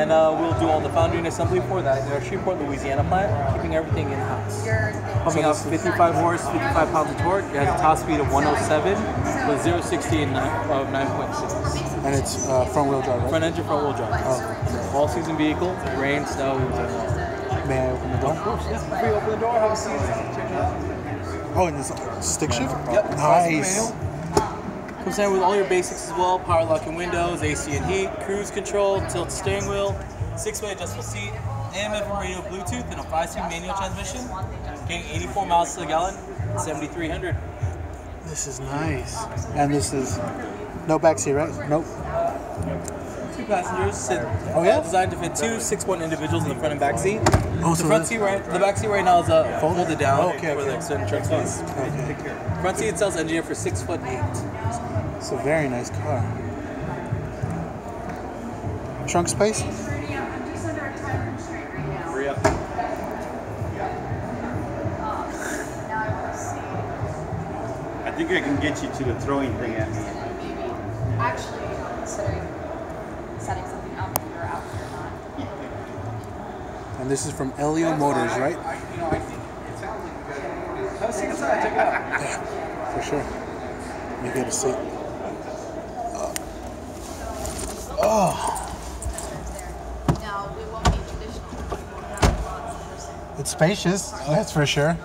And uh, we'll do all the foundry and assembly for that in our Shreveport, Louisiana plant, keeping everything in house. Pumping out 55 horse, 55 pounds of torque. It has a top speed of 107 with 0 60 in nine, of 9.6. And it's uh, front wheel drive, right? Front engine, front wheel drive. Oh, All season vehicle, rain, snow. uh, may I open the door? Yeah, before you open the door, have a seat. Check it out. Oh, and it's stick shift? Yep. Nice. Comes in with all your basics as well: power lock and windows, AC and heat, cruise control, tilt steering wheel, six-way adjustable seat, AM FM radio, Bluetooth, and a five-speed manual transmission. Getting 84 miles to the gallon, 7,300. This is nice. And this is no backseat, right? Nope. Two passengers. Sit, Oh, yeah? Designed to fit two six-one individuals in the front and back seat. Oh, the so front seat right, the back seat right now is uh, Folded? folded down Oh, okay, for okay. the extended trunk space. Okay. Front seat itself is engineered for six foot eight. It's a very nice car. Trunk space? I think I can get you to the throwing thing at me. Actually, considering setting something up if you're out here or not. And this is from Elio Motors, right? Yeah, for sure. Let me get a seat. Uh, oh, Now, we won't be traditional. We won't have lots of person it's spacious, that's for sure.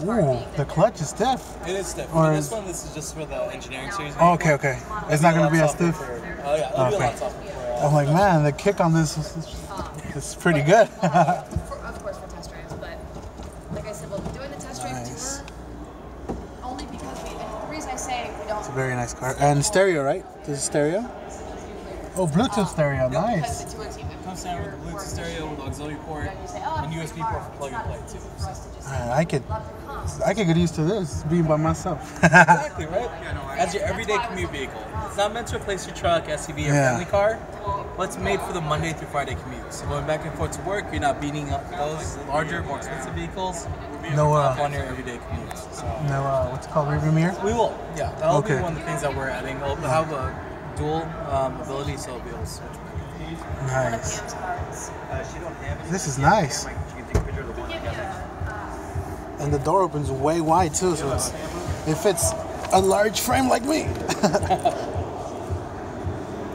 Because, for the part, Ooh, being the clutch is stiff. It is stiff. Or I mean, this one, this is just for the engineering series. Oh, okay, okay. It's not gonna be as stiff. For, oh yeah, it'll be a Okay. lot softer. For, uh, I'm like, man, the kick on this is, is pretty good. for, of course, for test drives, but like I said, we'll be doing the test drive Nice. tour only because we. And the reason I say we don't. It's a very nice car. And stereo, right? This is stereo? Oh, Bluetooth stereo, Because nice. The 202 comes down with the Bluetooth stereo with auxiliary port You say, oh, and USB port for plug and play too. So- Man, I could, I could get used to this being by myself. Exactly right. As your everyday commute vehicle, it's not meant to replace your truck, SUV, or Yeah. family car. But it's made for the Monday through Friday commute. So going back and forth to work, you're not beating up those larger, more expensive vehicles. No, uh, on your everyday commutes. So no, uh, what's it called, rearview mirror? we will, yeah. That'll Okay. be one of the things that we're adding. We'll have a dual um, ability, so it'll be able to switch. Nice. This is nice. And the door opens way wide too, so it's, it fits a large frame like me.